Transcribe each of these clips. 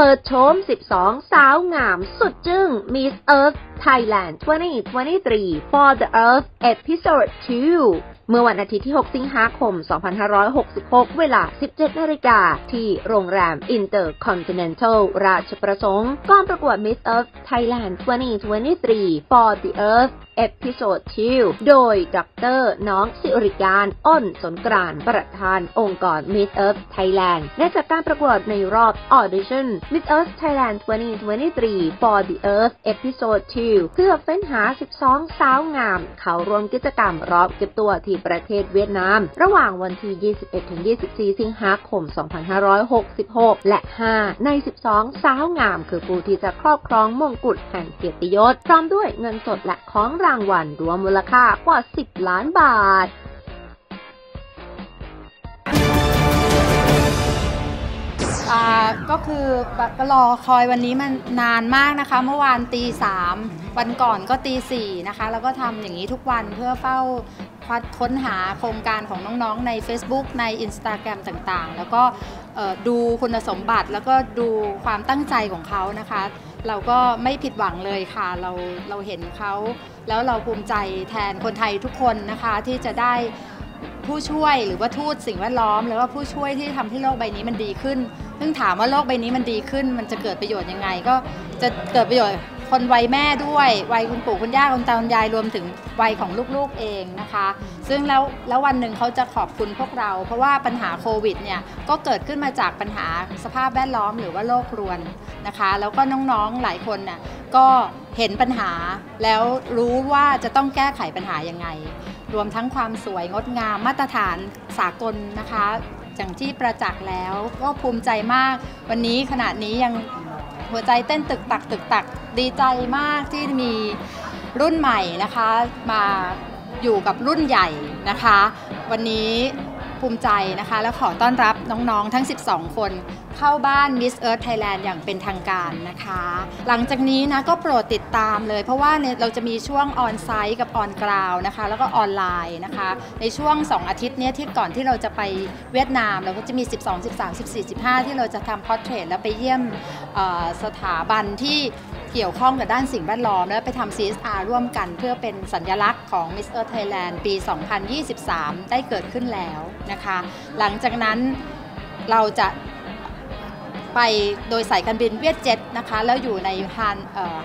เปิดโฉม 12 สาวงามสุดจึ้ง Miss Earth Thailand 2023 For the Earth Episode 2 เมื่อวันอาทิตย์ที่ 6 สิงหาคม 2566 เวลา 17 นาฬิกา ที่โรงแรม Intercontinental ราชประสงค์กองประกวด Miss Earth Thailand 2023 For the Earth Episode 2โดยดรน้องสิริการอ้นสนกรานประธานองค์กร Miss Earth Thailand ได้จัดการประกวดในรอบ Audition Miss Earth Thailand 2023 For the Earth Episode 2 เพื่อเฟ้นหา 12 สาวงาม เข้าร่วมกิจกรรมรอบเก็บตัวที่ประเทศเวียดนาม ระหว่างวันที่ 21-24 สิงหาคม 2566 และ 5 ใน 12 สาวงาม คือผู้ที่จะครอบครองมงกุฎแห่งเกียรติยศพร้อมด้วยเงินสดและของรางวัลรวมมูลค่ากว่า 10 ล้านบาทอ่าก็คือแบบรอคอยวันนี้มันนานมากนะคะ เมื่อวานตีสามวันก่อนก็ตีสี่นะคะ แล้วก็ทำอย่างนี้ทุกวันเพื่อเฝ้าค้นหาโครงการของน้องๆ ใน Facebook ใน Instagram ต่างๆ แล้วก็ดูคุณสมบัติแล้วก็ดูความตั้งใจของเขานะคะ เราก็ไม่ผิดหวังเลยค่ะเราเราเห็นเขา แล้วเราภูมิใจแทนคนไทยทุกคนนะคะที่จะได้ผู้ช่วยหรือว่าทูตสิ่งแวดล้อม หรือว่าผู้ช่วยที่ทำให้โลกใบนี้มันดีขึ้น ซึ่งถามว่าโลกใบนี้มันดีขึ้น มันจะเกิดประโยชน์ยังไง ก็จะเกิดประโยชน์ คนวัยแม่ด้วยวัยคุณปู่คุณย่าคุณตาคุณยายรวมถึงวัยของลูกๆเองนะคะ ซึ่งแล้วแล้ววันหนึ่งเขาจะขอบคุณพวกเรา เพราะว่าปัญหาโควิดเนี่ยก็เกิดขึ้นมาจากปัญหาสภาพแวดล้อมหรือว่าโลกรวนนะคะ แล้วก็น้องๆหลายคนน่ะก็เห็นปัญหาแล้วรู้ว่าจะต้องแก้ไขปัญหายังไง รวมทั้งความสวยงดงามมาตรฐานสากลนะคะอย่างที่ประจักษ์แล้วก็ภูมิใจมาก วันนี้ขนาดนี้ยัง หัวใจเต้นตึกตักตึกตักดีใจมากที่มีรุ่นใหม่นะคะ มาอยู่กับรุ่นใหญ่นะคะ วันนี้ ภูมิใจนะคะ และขอต้อนรับน้องๆทั้ง 12 คน เข้าบ้าน Miss Earth Thailand อย่างเป็นทางการนะคะ หลังจากนี้นะก็โปรดติดตามเลย เพราะว่าเนี่ยเราจะมีช่วงออนไซต์กับออนกราวนะคะ แล้วก็ออนไลน์นะคะ ในช่วง 2 อาทิตย์นี้ที่ก่อนที่เราจะไปเวียดนาม เราก็จะมี 12 13 14 15 ที่เราจะทำพอร์เทรตแล้วไปเยี่ยมสถาบันที่ เกี่ยวข้องกับด้านสิ่งแวดล้อม แล้วไปทำ CSR ร่วมกันเพื่อเป็นสัญลักษณ์ของ Miss Earth Thailand ปี 2023 ได้เกิดขึ้นแล้วนะคะ หลังจากนั้นเราจะไปโดยสายการบินเวียดเจ็ตนะคะ แล้วอยู่ในฮานเอ่อ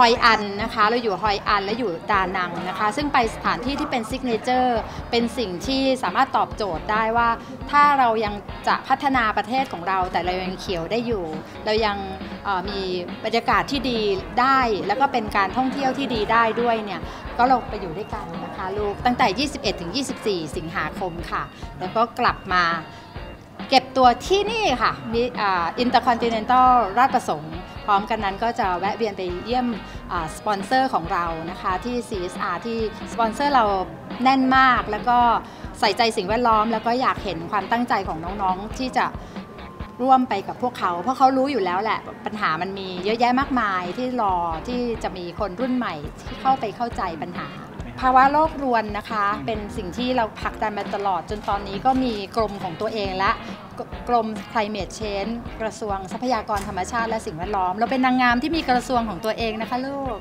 ฮอยอันนะคะ เราอยู่ฮอยอันและอยู่ดานังนะคะ ซึ่งไปสถานที่ที่เป็น signature เป็นสิ่งที่สามารถตอบโจทย์ได้ว่า ถ้าเรายังจะพัฒนาประเทศของเรา แต่เรายังเขียวได้อยู่ เรายังมีบรรยากาศที่ดีได้ แล้วก็เป็นการท่องเที่ยวที่ดีได้ด้วยเนี่ยก็เราไปอยู่ด้วยกันนะคะลูกตั้งแต่ 21 ถึง 24 สิงหาคมค่ะ แล้วก็กลับมาเก็บตัวที่นี่ค่ะมีอินเตอร์คอนติเนนตัลราชประสงค์ พร้อมกันนั้นก็จะแวะเวียนไปเยี่ยมสปอนเซอร์ของเรานะคะที่ CSR ที่สปอนเซอร์เราแน่นมาก แล้วก็ใส่ใจสิ่งแวดล้อม แล้วก็อยากเห็นความตั้งใจของน้องๆที่จะร่วมไปกับพวกเขา เพราะเขารู้อยู่แล้วแหละปัญหามันมีเยอะแยะมากมายที่รอที่จะมีคนรุ่นใหม่ที่เข้าไปเข้าใจปัญหา ภาวะโลกรวนนะคะ เป็นสิ่งที่เราผลักดันมาตลอด จนตอนนี้ก็มีกรมของตัวเองและกกรม climate change กระทรวงทรัพยากรธรรมชาติและสิ่งแวดล้อม เราเป็นนางงามที่มีกระทรวงของตัวเองนะคะลูก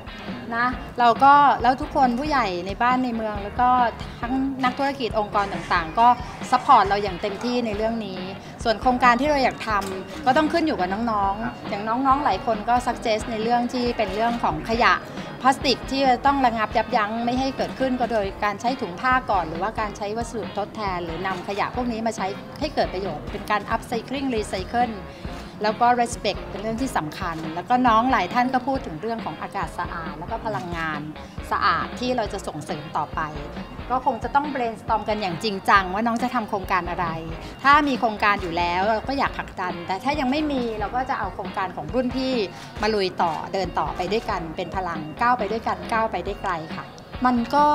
นะเราก็แล้วทุกคนผู้ใหญ่ในบ้านในเมือง แล้วก็ทั้งนักธุรกิจองค์กรต่างๆ ก็ support เราอย่างเต็มที่ในเรื่องนี้ ส่วนโครงการที่เราอยากทำก็ต้องขึ้นอยู่กับน้องๆ อย่างน้องๆหลายคนก็ suggest ในเรื่องที่เป็นเรื่องของขยะ พลาสติกที่จะต้องระงับยับยั้งไม่ให้เกิดขึ้นก็โดยการใช้ถุงผ้าก่อน หรือว่าการใช้วัสดุทดแทน หรือนำขยะพวกนี้มาใช้ให้เกิดประโยชน์ เป็นการอัพไซคลิงรีไซเคิล แล้วก็ respect เป็นเรื่องที่สำคัญ แล้วก็น้องหลายท่านก็พูดถึงเรื่องของอากาศสะอาด แล้วก็พลังงานสะอาดที่เราจะส่งเสริมต่อไป ก็คงจะต้อง brainstorm กันอย่างจริงจัง ว่าน้องจะทำโครงการอะไร ถ้ามีโครงการอยู่แล้วเราก็อยากผลักดัน แต่ถ้ายังไม่มีเราก็จะเอาโครงการของรุ่นพี่มาลุยต่อเดินต่อไปด้วยกัน เป็นพลังก้าวไปด้วยกันก้าวไปได้ไกลค่ะ มันก็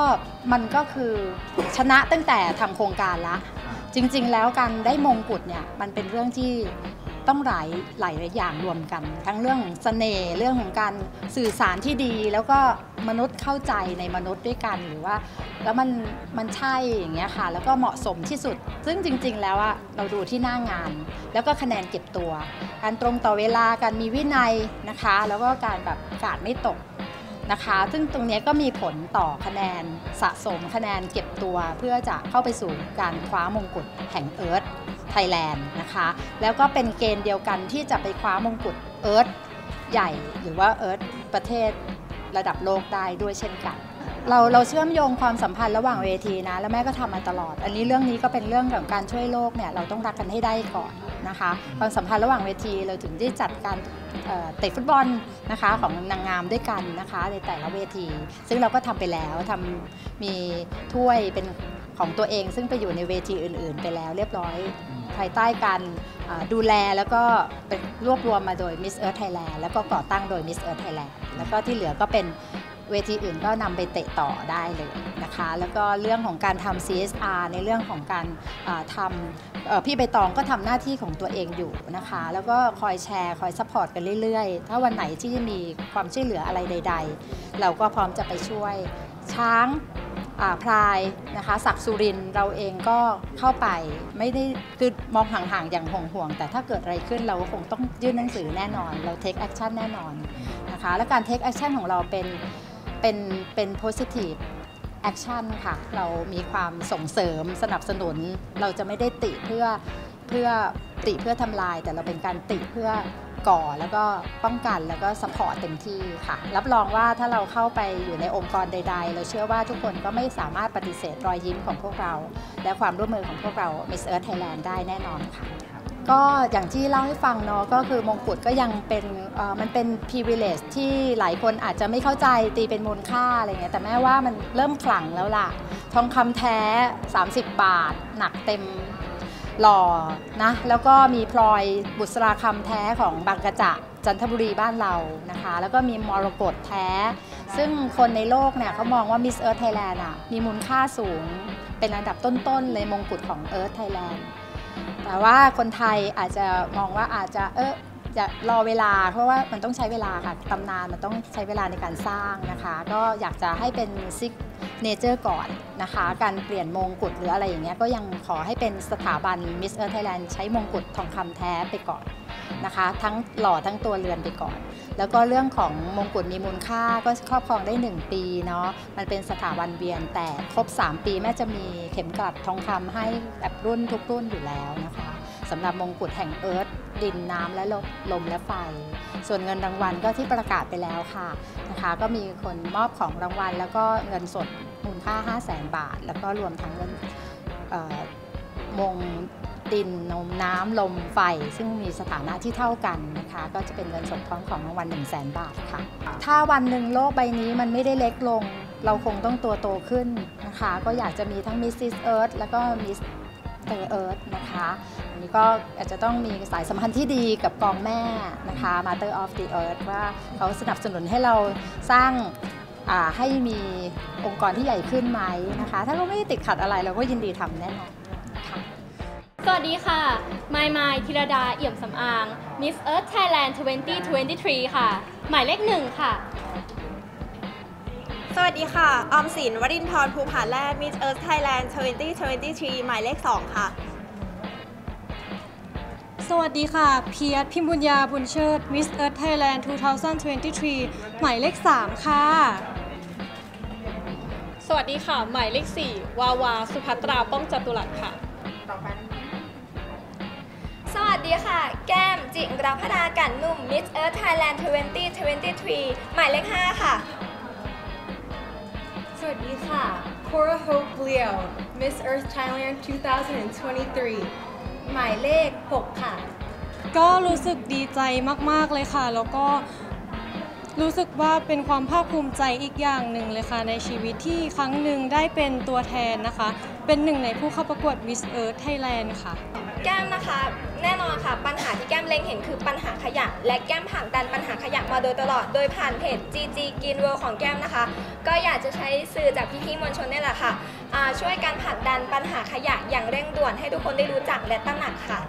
มันก็คือชนะตั้งแต่ทำโครงการละจริง ๆ แล้วการได้มงกุฎเนี่ยมันเป็นเรื่องที่ ต้องหลายหลายอย่างรวมกัน ทั้งเรื่องของเสน่ห์เรื่องของการสื่อสารที่ดี แล้วก็มนุษย์เข้าใจในมนุษย์ด้วยกันหรือว่า แล้วมันมันใช่อย่างเงี้ยค่ะ แล้วก็เหมาะสมที่สุด ซึ่งจริง ๆ แล้วอะเราดูที่หน้างาน แล้วก็คะแนนเก็บตัว การตรงต่อเวลาการมีวินัยนะคะ แล้วก็การแบบกาดไม่ตกนะคะ ซึ่งตรงนี้ก็มีผลต่อคะแนนสะสมคะแนนเก็บตัว เพื่อจะเข้าไปสู่การคว้ามงกุฎแห่งเอิร์ธ ทยแลนด์นะคะ แล้วก็เป็นเกณฑ์เดียวกันที่จะไปคว้ามงกุฎเอิร์ธใหญ่หรือว่าเอิร์ธประเทศระดับโลกได้ด้วยเช่นกัน เราเราเชื่อมโยงความสัมพันธ์ระหว่างเวทีนะ แล้วแม่ก็ทำมาตลอด อันนี้เรื่องนี้ก็เป็นเรื่องของการช่วยโลกเนี่ยเราต้องรักกันให้ได้ก่อนนะคะ ความสัมพันธ์ระหว่างเวทีเราถึงได้จัดการเอ่อเตะฟุตบอลนะคะของนางงามด้วยกันนะคะในแต่ละเวที ซึ่งเราก็ทำไปแล้วทำมีถ้วยเป็น ของตัวเอง ซึ่งไปอยู่ในเวทีอื่น ๆ ไปแล้วเรียบร้อย ภายใต้การอ่าดูแลแล้วก็เป็นรวบรวมมาโดย Miss Earth Thailand แล้วก็ก่อตั้งโดย Miss Earth Thailand แล้วก็ที่เหลือก็เป็นเวทีอื่นก็นำไปเตะต่อได้เลยนะคะ แล้วก็เรื่องของการทำ CSR ในเรื่องของการอ่าทำเอ่อพี่ใบตองก็ทำหน้าที่ของตัวเองอยู่นะคะ แล้วก็คอยแชร์คอย support กันเรื่อยๆ ถ้าวันไหนที่มีความช่วยเหลืออะไรใด ๆ เราก็พร้อมจะไปช่วยช้างอ่า พลายนะคะศักสุรินเราเองก็เข้าไปไม่ได้คือมองห่างๆ อย่างห่วงๆแต่ถ้าเกิดอะไรขึ้นเราคงต้องยื่นหนังสือแน่นอน เรา take action แน่นอนนะคะและการ take action ของเราเป็นเป็นเป็น positive action ค่ะ เรามีความส่งเสริมสนับสนุน เราจะไม่ได้ติเพื่อเพื่อติเพื่อทำลาย แต่เราเป็นการติเพื่อ ก่อแล้วก็ป้องกันแล้วก็สปอร์ตเต็มที่ค่ะ รับรองว่าถ้าเราเข้าไปอยู่ในองค์กรใด ๆ เราเชื่อว่าทุกคนก็ไม่สามารถปฏิเสธรอยยิ้มของพวกเรา และความร่วมมือของพวกเรา Miss Earth Thailand ได้แน่นอนค่ะก็อย่างที่เล่าให้ฟังเนาะก็คือมงกุฎก็ยังเป็นเอ่อมันเป็น privilege ที่หลายคนอาจจะไม่เข้าใจตีเป็นมูลค่าอะไรเงี้ยแต่แม่ว่ามันเริ่มขลังแล้วล่ะ ทองคำแท้ 30 บาท หนักเต็ม หล่อนะแล้วก็มีพลอยบุษราคำแท้ของบางกระจะจันทบุรีบ้านเรานะคะ แล้วก็มีมรกตแท้ ซึ่งคนในโลกเนี่ยเขามองว่า Miss Earth Thailand อะมีมูลค่าสูง เป็นอันดับต้นๆเลยมงกุฎของ Earth Thailand แต่ว่าคนไทยอาจจะมองว่าอาจจะเออจะรอเวลาเพราะว่ามันต้องใช้เวลาค่ะตำนานมันต้องใช้เวลาในการสร้างนะคะ ก็อยากจะให้เป็นซิก เนเจอร์ก่อนนะคะ การเปลี่ยนมงกุฎหรืออะไรอย่างเงี้ยก็ยังขอให้เป็นสถาบัน Miss Earth Thailand ใช้มงกุฎทองคำแท้ไปก่อนนะคะ ทั้งหล่อทั้งตัวเรือนไปก่อน แล้วก็เรื่องของมงกุฎมีมูลค่าก็ครอบครองได้ 1 ปีเนาะมันเป็นสถาบันเวียนแต่ครบ 3 ปีแม่จะมีเข็มกลัดทองคำให้แบบรุ่นทุกรุ่นอยู่แล้วนะคะสำหรับมงกุฎแห่งเอิร์ธดินน้ำและลลมและไฟ ส่วนเงินรางวัลก็ที่ประกาศไปแล้วค่ะนะคะ ก็มีคนมอบของรางวัลแล้วก็เงินสด มูลค่า 5 0 0แสนบาท แล้วก็รวมทั้งเงินมงดินนมน้ำลมไฟ ซึ่งมีสถานะที่เท่ากันนะคะก็จะเป็นเงินสดพร้อมของรางวัล1 0 0 0 0แสนบาทค่ะ ถ้าวันหนึ่งโลกใบนี้มันไม่ได้เล็กลง เราคงต้องตัวโตขึ้นนะคะ ก็อยากจะมีทั้ง Mrs. Earth แล้วก็ Miss เตอร์เอิร์ธนะคะอันนี้ก็อาจจะต้องมีสายสัมพันธ์ที่ดีกับกองแม่นะคะ Mother of the Earth ว่าเขาสนับสนุนให้เราสร้าง ให้มีองค์กรที่ใหญ่ขึ้นไหมนะคะ ถ้าเขาไม่ได้ติดขัดอะไรเราก็ยินดีทำแน่นอนค่ะสวัสดีค่ะ มายมายธีรดาเอี่ยมสำอาง Miss Earth Thailand 2023 ค่ะ หมายเลขหนึ่งค่ะ สวัสดีค่ะ ออมสินวรินทร์ภูผาแร่ Miss Earth Thailand 2023 หมายเลข2ค่ะ สวัสดีค่ะ เพียรพิมบุญญาบุญเชิด Miss Earth Thailand 2023 หมายเลข 3 ค่ะ สวัสดีค่ะ หมายเลข4วาวา สุภัตรา ป้องจตุรัสค่ะสวัสดีค่ะ แก้ม จิรพดากันนุ่ม Miss Earth Thailand 2023 หมายเลข 5 ค่ะ สวัสดีค่ะ Cora Hope Leo Miss Earth Thailand 2023 หมายเลข 6 ค่ะ ก็รู้สึกดีใจมาก ๆ เลยค่ะ แล้วก็ รู้สึกว่าเป็นความภาคภูมิใจอีกอย่างหนึ่งเลยค่ะ ในชีวิตที่ครั้งหนึ่งได้เป็นตัวแทนนะคะ เป็นหนึ่งในผู้เข้าประกวด Miss Earth Thailand ค่ะ แก้มนะคะ แน่นอนค่ะ ปัญหาที่แก้มเล็งเห็นคือปัญหาขยะ และแก้มผลักดันปัญหาขยะมาโดยตลอด โดยผ่านเพจ GG Green World ของแก้มนะคะ ก็อยากจะใช้สื่อจากพี่ๆมวลชนนี่แหละค่ะช่วยการผลักดันปัญหาขยะอย่างเร่งด่วนให้ทุกคนได้รู้จักและตระหนักค่ะ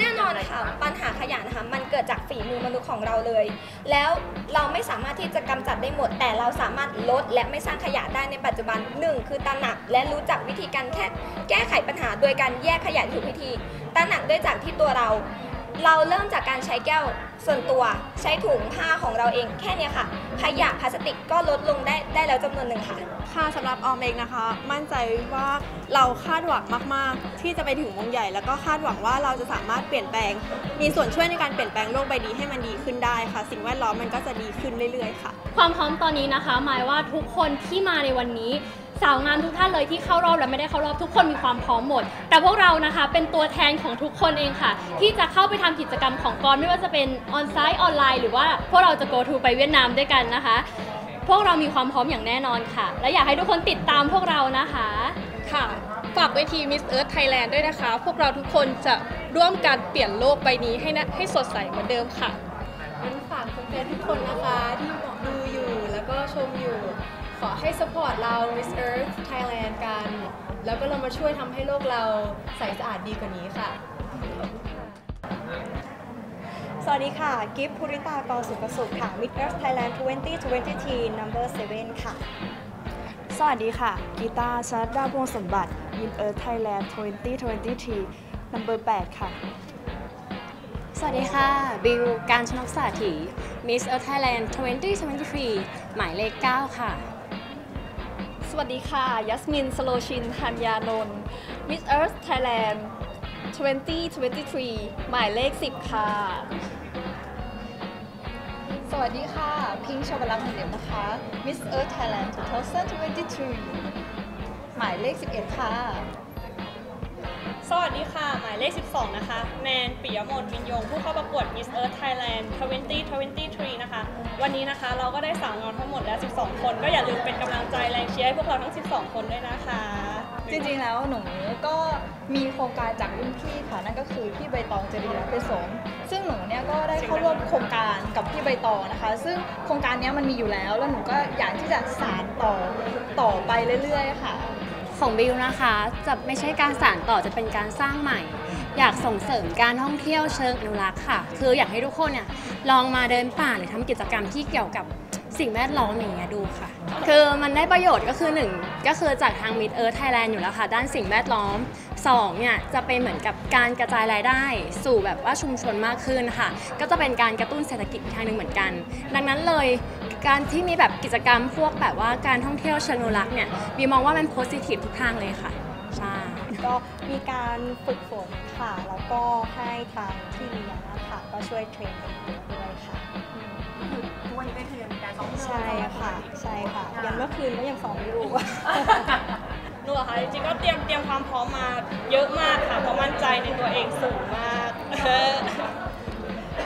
แน่นอนค่ะปัญหาขยะนะคะมันเกิดจากฝีมือมนุษย์ของเราเลย แล้วเราไม่สามารถที่จะกำจัดได้หมด แต่เราสามารถลดและไม่สร้างขยะได้ในปัจจุบันหนึ่งคือตระหนักและรู้จักวิธีการแค่แก้ไขปัญหาโดยการแยกขยะถูกวิธีตระหนักด้วยจากที่ตัวเรา เราเริ่มจากการใช้แก้วส่วนตัวใช้ถุงผ้าของเราเองแค่เนี้ยค่ะ ขยะพลาสติกก็ลดลงได้ได้แล้วจำนวนหนึ่งค่ะ ค่ะสำหรับออมเองนะคะ มั่นใจว่าเราคาดหวังมาก ๆ ที่จะไปถึงวงใหญ่ แล้วก็คาดหวังว่าเราจะสามารถเปลี่ยนแปลง มีส่วนช่วยในการเปลี่ยนแปลงโลกใบนี้ให้มันดีขึ้นได้ค่ะ สิ่งแวดล้อมมันก็จะดีขึ้นเรื่อย ๆ ค่ะ ความพร้อมตอนนี้นะคะ หมายว่าทุกคนที่มาในวันนี้ สาวงามทุกท่านเลยที่เข้ารอบและไม่ได้เข้ารอบทุกคนมีความพร้อมหมด แต่พวกเรานะคะเป็นตัวแทนของทุกคนเองค่ะ ที่จะเข้าไปทำกิจกรรมของกรไม่ว่าจะเป็นออนไซต์ออนไลน์หรือว่าพวกเราจะ go to ไปเวียดนามด้วยกันนะคะ พวกเรามีความพร้อมอย่างแน่นอนค่ะ และอยากให้ทุกคนติดตามพวกเรานะคะค่ะฝากเวที Miss Earth Thailand ด้วยนะคะ พวกเราทุกคนจะร่วมกันเปลี่ยนโลกใบนี้ให้นะให้สดใสเหมือนเดิมค่ะงั้นฝากแฟนๆทุกคนนะคะที่ดูอยู่แล้วก็ชมอยู่ ขอให้ support เรา Miss Earth Thailand กัน แล้วก็เรามาช่วยทำให้โลกเราใสสะอาดดีกว่านี้ค่ะ สวัสดีค่ะ กิฟต์ภูริตากรสุขสุขค่ะ Miss Earth Thailand 2023 number 7 ค่ะ สวัสดีค่ะ กีตาร์ชนัดดาวงสมบัติ Miss Earth Thailand 2023 number 8 ค่ะสวัสดีค่ะ บิว การชนกสาถี Miss Earth Thailand 2023 หมายเลข 9 ค่ะ สวัสดีค่ะ ยัสมิน สโลชิน ธัญญานนท์ Miss Earth Thailand 2023 หมายเลข 10 ค่ะ สวัสดีค่ะ พิงค์ชวลักษณ์เหมือนเดิมนะคะ Miss Earth Thailand 2023 หมายเลข 11 ค่ะ สวัสดีค่ะ หมายเลข 12 นะคะแนนปิยมนวินยง ผู้เข้าประกวด Miss Earth Thailand 2023 นะคะ วันนี้นะคะเราก็ได้สาวงามทั้งหมดแล้ว 12 คน ก็อย่าลืมเป็นกำลังใจแรงเชียร์ให้พวกเราทั้ง 12 คนด้วยนะคะ จริงๆแล้วหนูก็มีโครงการจากรุ่นพี่ค่ะ นั่นก็คือพี่ใบตองจริยรัตน์เปสมซึ่งหนูเนี่ยก็ได้เข้าร่วมโครงการกับพี่ใบตองนะคะ ซึ่งโครงการนี้มันมีอยู่แล้ว แล้วหนูก็อยากที่จะสานต่อต่อไปเรื่อยๆ ค่ะ ของบิวนะคะจะไม่ใช่การสานต่อจะเป็นการสร้างใหม่ อยากส่งเสริมการท่องเที่ยวเชิงอนุรักษ์ค่ะ คืออยากให้ทุกคนเนี่ยลองมาเดินป่าหรือทำกิจกรรมที่เกี่ยวกับสิ่งแวดล้อมอย่างเงี้ยดูค่ะ คือมันได้ประโยชน์ก็คือหนึ่งก็คือจากทางมิดเอิร์ธไทยแลนด์อยู่แล้วค่ะ ด้านสิ่งแวดล้อม สองเนี่ยจะเป็นเหมือนกับการกระจายรายได้ สู่แบบว่าชุมชนมากขึ้นค่ะ ก็จะเป็นการกระตุ้นเศรษฐกิจอีกทางหนึ่งเหมือนกัน ดังนั้นเลยการที่มีแบบกิจกรรมพวกแบบว่าการท่องเที่ยวเชิงอนุรักษ์เนี่ยบีมองว่ามันโพสิทีฟทุกทางเลยค่ะใช่ก็มีการฝึกฝนค่ะ แล้วก็ให้ทางที่เลี้ยงนะคะก็ช่วยเทรนกันด้วยค่ะทุกวันนี้ได้เทรนการซ้อมใช่ค่ะ ใช่ค่ะยันเมื่อคืนก็ยังซ้อมอยู่ห นูเหรอคะจริงๆก็เตรียมเตรียมความพร้อมมาเยอะมากค่ะเพราะมั่นใจในตัวเองสูงมาก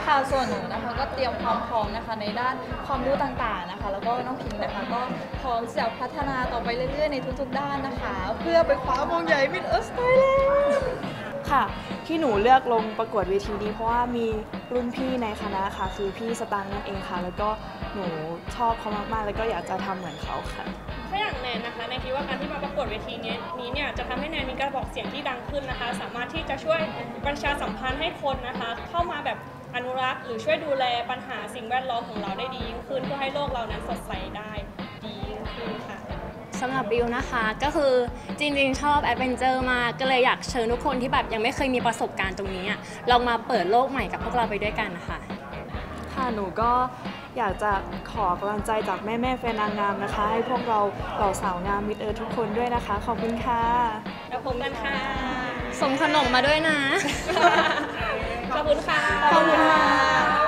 ค่ะส่วนหนูนะคะก็เตรียมความพร้อมนะคะในด้านความรู้ต่างๆนะคะ แล้วก็น้องพิงนะคะก็พร้อมที่จะพัฒนาต่อไปเรื่อยๆในทุกๆด้านนะคะ เพื่อไปคว้ามงใหญ่ Miss Earth Thailand ค่ะที่หนูเลือกลงประกวดเวทีนี้เพราะว่ามีรุ่นพี่ในคณะค่ะ คือพี่สตางค์นั่นเองค่ะ แล้วก็หนูชอบเขามากๆ แล้วก็อยากจะทำเหมือนเขาค่ะ ถ้าอย่างแนนนะคะแนนคิดว่าการที่มาประกวดเวทีนี้นี้เนี่ยจะทำให้แนนมีกระบอกเสียงที่ดังขึ้นนะคะ สามารถที่จะช่วยประชาสัมพันธ์ให้คนนะคะ เข้ามาแบบอนุรักษ์หรือช่วยดูแลปัญหาสิ่งแวดล้อมของเราได้ดียิ่งขึ้นเพื่อให้โลกเรานั้นสดใสได้ดียิ่งขึ้นค่ะสำหรับบิวนะคะก็คือจริงๆ ชอบแอดเวนเจอร์มากก็เลยอยากเชิญทุกคนที่แบบยังไม่เคยมีประสบการณ์ตรงนี้อะลองมาเปิดโลกใหม่กับพวกเราไปด้วยกันนะคะค่ะหนูก็ อยากจะขอกำลังใจจากแม่แม่ๆแฟนนางงามนะคะ ให้พวกเราเหล่าสาวงามมิดเออทุกคนด้วยนะคะ ขอบคุณค่ะแล้วพบกันค่ะส่งขนมมาด้วยนะ ขอบคุณค่ะ ขอบคุณค่ะ